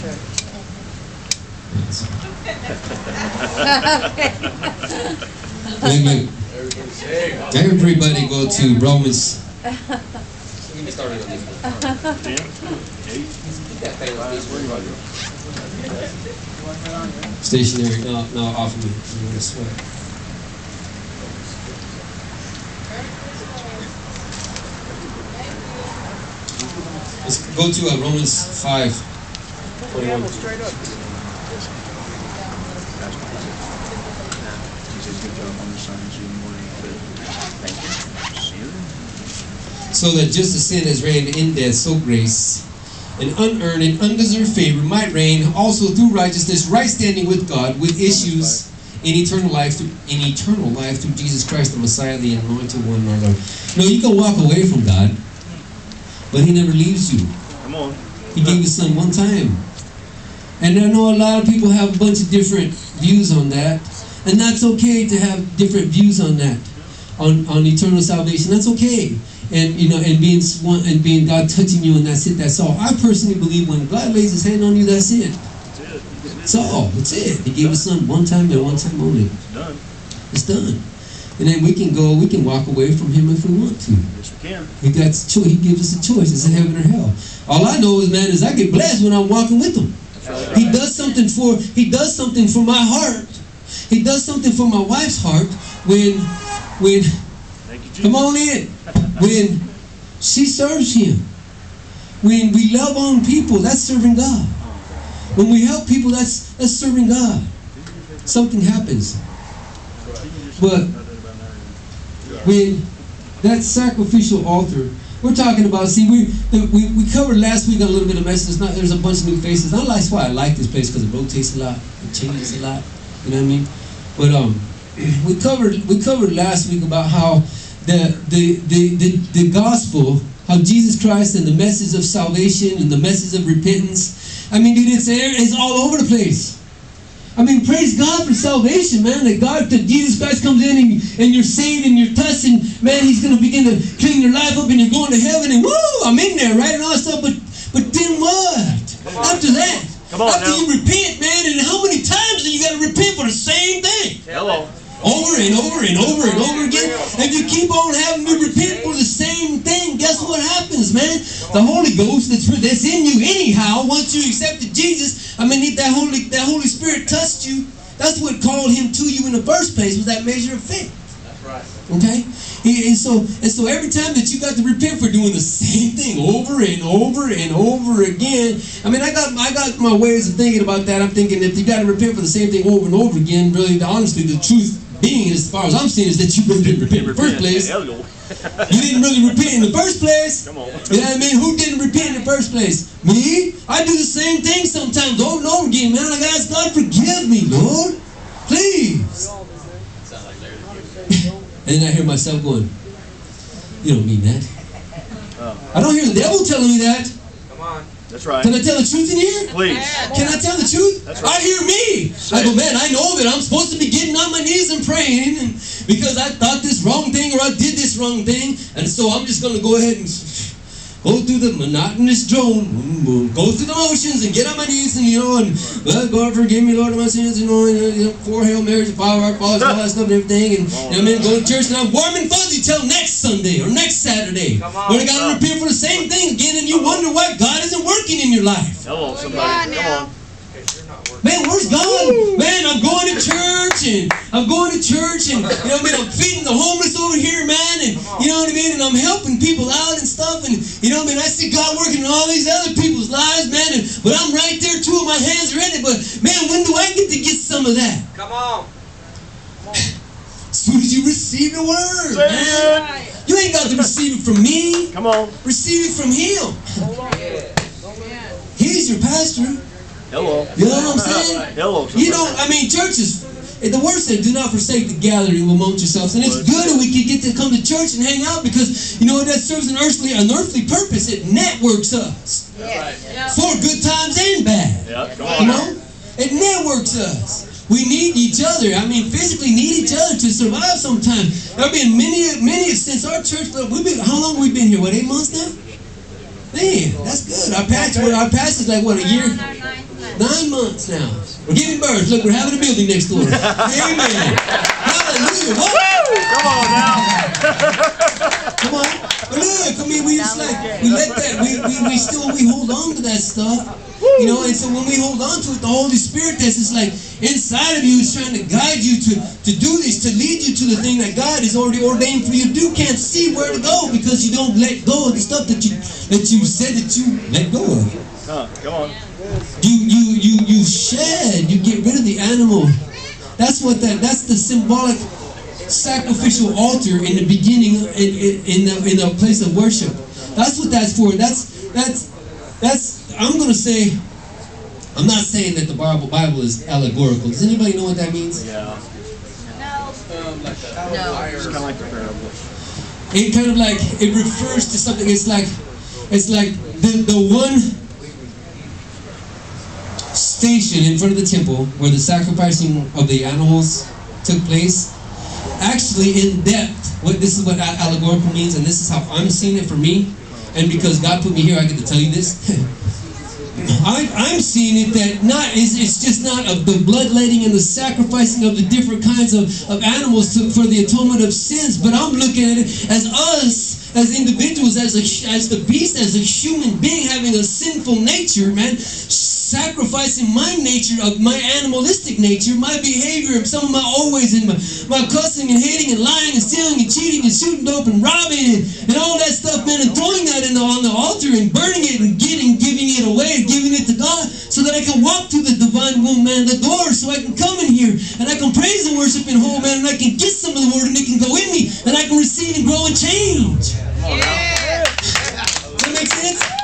Look, look. Everybody go to Romans. Stationary. No, no, off of me. I'm gonna sweat. Let's go to uh, Romans 5. 21. So that just as sin has reigned in death, so grace, an unearned and undeserved favor might reign also through righteousness, right standing with God, with issues in eternal life, through, in eternal life through Jesus Christ, the Messiah, the Anointed One, our Lord. No, you can walk away from God, but He never leaves you. Come on. He gave His Son one time, and I know a lot of people have a bunch of different views on that, and that's okay to have different views on that, on on eternal salvation. That's okay and you know, and being one, and being God touching you, and that's it. That's all. I personally believe when God lays His hand on you, that's it. That's all. That's it. He gave His Son one time and one time only. It's done. It's done. And then we can go. We can walk away from Him if we want to. Yes, we can. He got cho- He gives us a choice. It's heaven or hell. All I know is, man, is I get blessed when I'm walking with Him. He does something for. He does something for my heart. He does something for my wife's heart when, when. You, Come on in when she serves him when we love on people that's serving god when we help people that's that's serving god something happens but when that sacrificial altar we're talking about see we we, we covered last week a little bit of message not, there's a bunch of new faces. And that's why i like this place because it rotates a lot it changes a lot you know what i mean? But um we covered we covered last week about how the, the, the, the, the gospel, how Jesus Christ and the message of salvation and the message of repentance, I mean, dude, it's, it's all over the place. I mean, praise God for salvation, man. That God, that Jesus Christ comes in and, and you're saved and you're touched, and man, He's going to begin to clean your life up and you're going to heaven, and woo, I'm in there, right? And all that stuff. But, but then what? After that, Come on after now. you repent, man, and how many times do you got to repent for the same thing? Hello. over and over and over and over again. If you keep on having to repent for the same thing, guess what happens, man? The Holy Ghost that's, that's in you anyhow, once you accepted Jesus, I mean, if that Holy that Holy Spirit touched you. That's what called him to you in the first place, was that measure of faith. That's right. Okay? And so and so every time that you got to repent for doing the same thing over and over and over again. I mean I got I got my ways of thinking about that. I'm thinking if you got to repent for the same thing over and over again, really honestly the truth being as far as I'm seeing is that you really didn't repent in the first place. You didn't really repent in the first place. Come on. You know what I mean? Who didn't repent in the first place? Me? I do the same thing sometimes over and over again, man. I ask God, forgive me, Lord. Please. Sound like Larry the Cable. And then I hear myself going, You don't mean that. Oh. I don't hear the devil telling me that. Come on. That's right. Can I tell the truth in here? Please. Can I tell the truth? That's right. I hear me. I go, man, I know that I'm supposed to be and praying because I thought this wrong thing or I did this wrong thing. And so I'm just going to go ahead and go through the monotonous drone, boom, boom, go through the motions and get on my knees and, you know, and, well, God forgive me, Lord, of my sins, you know, and, uh, you know four Hail Marys, five Our Fathers, all that stuff and everything. And, you know, what I mean, go to church and I'm warm and fuzzy till next Sunday or next Saturday. Come on. When I got to repent for the same thing again and you wonder why God isn't working in your life. Hello, somebody. Come on. Because you're not working. Man, where's God? Man, I'm going to church and I'm going to church and you know what I mean I'm feeding the homeless over here, man, and you know what I mean, and I'm helping people out and stuff, and you know what I mean, I see God working in all these other people's lives, man, and, but I'm right there too, and my hands are in it, but man, when do I get to get some of that? Come on. As soon as you receive the word, Say man. it. You ain't got to receive it from me. Come on. Receive it from him. He's your pastor. Hello. You know what I'm saying? Hello. You know, I mean, churches. The word said, "Do not forsake the gathering amongst yourselves." And it's good that we can get to come to church and hang out because you know what that serves an earthly, an earthly purpose. It networks us for good times and bad. Yeah, You know, it networks us. We need each other. I mean, physically need each other to survive. Sometimes there have been many, many since our church. Look, we've been. How long have we been here? What eight months now? Man, that's good. Our pastor, our pastor's like what a year. Nine months now. We're giving birth. Look, we're having a building next door. Amen. Hallelujah. Woo! Come on now. Come on. But look, I mean, we just like, we let that, we, we, we still, we hold on to that stuff. You know, and so when we hold on to it, the Holy Spirit that's just like inside of you is trying to guide you to, to do this, to lead you to the thing that God has already ordained for you to do. Can't see where to go because you don't let go of the stuff that you that you said that you let go of. Huh, come on. You you you you shed, you get rid of the animal. That's what that that's the symbolic sacrificial altar in the beginning in, in, in the in the place of worship. That's what that's for. That's that's that's I'm gonna say I'm not saying that the Bible Bible is allegorical. Does anybody know what that means? Yeah. No. It's kind of like the parable. It kind of like it refers to something. It's like it's like the the one station in front of the temple where the sacrificing of the animals took place. Actually, in depth, what this is what allegorical means, and this is how I'm seeing it for me. And because God put me here, I get to tell you this. I, I'm seeing it that not is it's just not of the bloodletting and the sacrificing of the different kinds of, of animals to, for the atonement of sins, but I'm looking at it as us as individuals, as a as the beast, as a human being having a sinful nature, man, sacrificing my nature of my animalistic nature, my behavior, and some of my always and my, my cussing and hating and lying and stealing and cheating and shooting dope and robbing and, and all that stuff, man, and throwing that in the, on the altar and burning it and getting giving it away and giving it to God so that I can walk through the divine womb, man, the door, so I can come in here and I can praise and worship and hold, man, and I can get some of the word and it can go in me and I can receive and grow and change. Yeah. That makes sense?